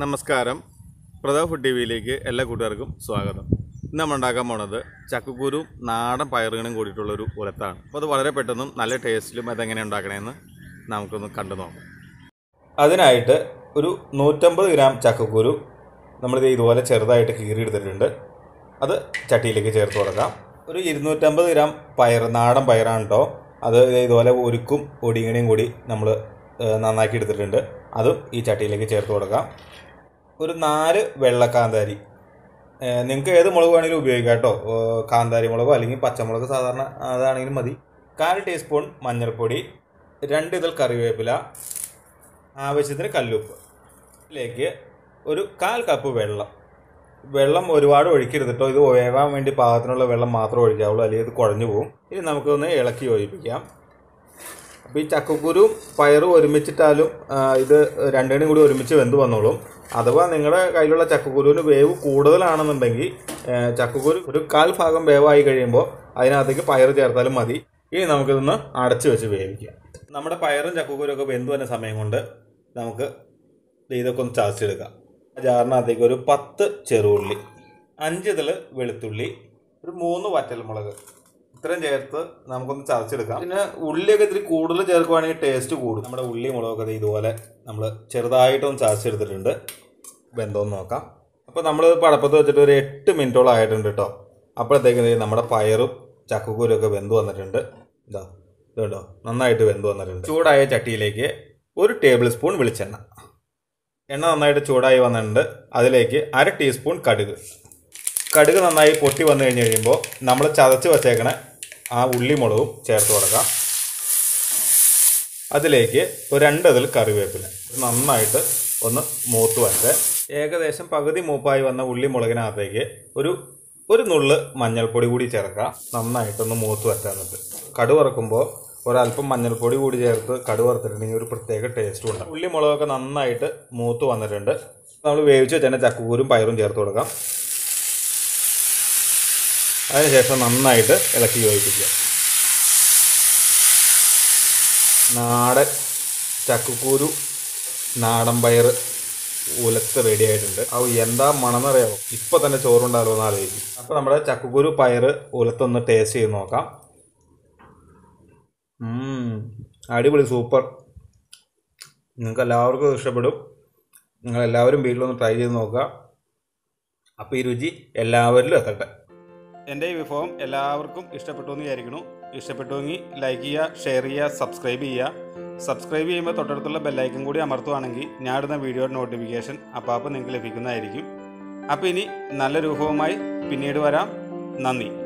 നമസ്കാരം. Pratap food T വിയിലേക്ക് എല്ലാ കൂട്ടുകാർക്കും സ്വാഗതം. ഇന്ന് നമ്മൾ ഉണ്ടാക്കാൻ പോണത് ചക്കക്കുരും നാടൻ പയറുകളും കൂടിയിട്ടുള്ളൊരു ഉലത്താണ്. അപ്പോൾ അത് വളരെ പെട്ടെന്നും നല്ല ടേസ്റ്റിലും അതെങ്ങനെ ഉണ്ടാക്കണമെന്ന് നമുക്കൊന്ന് കണ്ടു നോക്കാം. അതിനായിട്ട് ഒരു നൂറ്റമ്പത് ഗ്രാം ചക്കക്കുരു നമ്മളിത് ഇതുപോലെ ചെറുതായിട്ട് കീറി കീറിയെടുത്തിട്ടുണ്ട്. അത് ചട്ടിയിലേക്ക് ചേർത്ത് കൊടുക്കാം. ഒരു ഇരുന്നൂറ്റമ്പത് ഗ്രാം പയർ നാടൻ പയറാണ് കേട്ടോ അത് ഇതേ ഇതുപോലെ ഒരുക്കും ഒടിയങ്ങനെയും കൂടി നമ്മൾ നന്നാക്കി എടുത്തിട്ടുണ്ട്. അതും ഈ ചട്ടിയിലേക്ക് ചേർത്ത് കൊടുക്കാം. ഒരു നാല് വെള്ള കാന്താരി. നിങ്ങൾക്ക് ഏത് മുളക് വേണമെങ്കിലും ഉപയോഗിക്കാം കേട്ടോ. കാന്താരി മുളകോ അല്ലെങ്കിൽ പച്ചമുളക് സാധാരണ അതാണെങ്കിലും മതി. കാൽ ടീസ്പൂൺ മഞ്ഞൾപ്പൊടി രണ്ട് ഇതൾ കറിവേപ്പില ആവശ്യത്തിന് കല്ലുപ്പ്. ഇതിലേക്ക് ഒരു കാൽ കപ്പ് വെള്ളം. വെള്ളം ഒരുപാട് ഒഴിക്കരുത് കേട്ടോ. ഇത് വേവാൻ വേണ്ടി പാകത്തിനുള്ള വെള്ളം മാത്രം ഒഴിക്കാവുള്ളൂ. അല്ലെങ്കിൽ ഇത് കുഴഞ്ഞു പോകും ഇനി നമുക്കൊന്ന് ഇളക്കി യോജിപ്പിക്കാം. അപ്പോൾ ഈ ചക്കക്കുരും പയറും ഒരുമിച്ചിട്ടാലും ഇത് രണ്ടിനും കൂടി ഒരുമിച്ച് വെന്ത് വന്നോളും. അഥവാ നിങ്ങളുടെ കയ്യിലുള്ള ചക്കക്കുരുവിന് വേവ് കൂടുതലാണെന്നുണ്ടെങ്കിൽ ചക്കക്കുരു ഒരു കാൽ ഭാഗം വേവായി കഴിയുമ്പോൾ അതിനകത്തേക്ക് പയർ ചേർത്താലും മതി. ഇനി നമുക്കിതൊന്ന് അടച്ചു വെച്ച് വേവിക്കാം. നമ്മുടെ പയറും ചക്കക്കുരും ഒക്കെ വെന്ത് വന്ന സമയം കൊണ്ട് നമുക്ക് ഇതൊക്കെ ഒന്ന് ചതച്ചെടുക്കാം. ജാറിനകത്തേക്ക് ഒരു പത്ത് ചെറുള്ളി അഞ്ച് ഇതിൽ വെളുത്തുള്ളി ഒരു മൂന്ന് വറ്റൽമുളക് ഇത്രയും ചേർത്ത് നമുക്കൊന്ന് ചതച്ചെടുക്കാം. പിന്നെ ഉള്ളിയൊക്കെ ഇത്തിരി കൂടുതൽ ചേർക്കുവാണെങ്കിൽ ടേസ്റ്റ് കൂടും. നമ്മുടെ ഉള്ളി മുളകൊക്കെ ഇതുപോലെ നമ്മൾ ചെറുതായിട്ടൊന്ന് ചതച്ചെടുത്തിട്ടുണ്ട്. വെന്തോന്ന് നോക്കാം. അപ്പോൾ നമ്മൾ പടപ്പത്ത് വെച്ചിട്ട് ഒരു എട്ട് മിനിറ്റോളം ആയിട്ടുണ്ട് കേട്ടോ അപ്പോഴത്തേക്കും നമ്മുടെ പയറും ചക്കക്കൂരും ഒക്കെ വെന്ത് വന്നിട്ടുണ്ട്. ഇതാ ഇതുണ്ടോ നന്നായിട്ട് വെന്ത് വന്നിട്ടുണ്ട്. ചൂടായ ചട്ടിയിലേക്ക് ഒരു ടേബിൾ സ്പൂൺ വെളിച്ചെണ്ണ. എണ്ണ നന്നായിട്ട് ചൂടായി വന്നിട്ടുണ്ട്. അതിലേക്ക് അര ടീസ്പൂൺ കടുക്. കടുക് നന്നായി പൊട്ടി വന്നു കഴിഞ്ഞ് കഴിയുമ്പോൾ നമ്മൾ ചതച്ച് വച്ചേക്കണ ആ ഉള്ളിമുളകും ചേർത്ത് കൊടുക്കാം അതിലേക്ക് ഒരു രണ്ടതിൽ കറിവേപ്പില. നന്നായിട്ട് ഒന്ന് മൂത്ത് വരട്ടെ. ഏകദേശം പകുതി മൂപ്പായി വന്ന ഉള്ളിമുളകിനകത്തേക്ക് ഒരു ഒരു നുള്ള് മഞ്ഞൾപ്പൊടി കൂടി ചേർക്കാം. നന്നായിട്ടൊന്ന് മൂത്ത് വരട്ടെ എന്നിട്ട്. കടു വറക്കുമ്പോൾ ഒരല്പം മഞ്ഞൾപ്പൊടി കൂടി ചേർത്ത് കടുവറുത്തിട്ടുണ്ടെങ്കിൽ ഒരു പ്രത്യേക ടേസ്റ്റും ഉണ്ട്. ഉള്ളിമുളകൊക്കെ നന്നായിട്ട് മൂത്ത് വന്നിട്ടുണ്ട്. നമ്മൾ വേവിച്ച് വെച്ചാൽ ചക്കക്കൂരും പയറും ചേർത്ത് കൊടുക്കാം. അതിനുശേഷം നന്നായിട്ട് ഇളക്കി യോജിപ്പിക്കുക. നാടൻ ചക്കക്കൂരു നാടൻ പയർ ഉലത്ത് റെഡി ആയിട്ടുണ്ട്. ഔ എന്താ മണമെന്നറിയാമോ ഇപ്പം തന്നെ ചോറുണ്ടാകുമോ എന്ന് ആലോചിക്കും. അപ്പോൾ നമ്മുടെ ചക്കക്കുരു പയർ ഉലത്തൊന്ന് ടേസ്റ്റ് ചെയ്ത് നോക്കാം. അടിപൊളി സൂപ്പർ നിങ്ങൾക്ക് എല്ലാവർക്കും ഇഷ്ടപ്പെടും. നിങ്ങൾ എല്ലാവരും വീട്ടിലൊന്ന് ട്രൈ ചെയ്ത് നോക്കുക. അപ്പോൾ ഈ രുചി എല്ലാവരിലും എത്തട്ടെ. എന്റെ ഈ വിഭവം എല്ലാവർക്കും ഇഷ്ടപ്പെട്ടു എന്ന് വിചാരിക്കുന്നു. ഇഷ്ടപ്പെട്ടുവെങ്കിൽ ലൈക്ക് ചെയ്യുക ഷെയർ ചെയ്യുക സബ്സ്ക്രൈബ് ചെയ്യുക. സബ്സ്ക്രൈബ് ചെയ്യുമ്പോൾ തൊട്ടടുത്തുള്ള ബെല്ലൈക്കൻ കൂടി അമർത്തുവാണെങ്കിൽ ഞാൻ ഇടുന്ന വീഡിയോയുടെ നോട്ടിഫിക്കേഷൻ അപ്പം നിങ്ങൾക്ക് ലഭിക്കുന്നതായിരിക്കും. അപ്പോൾ ഇനി നല്ലൊരു വിഭവമായി പിന്നീട് വരാം. നന്ദി.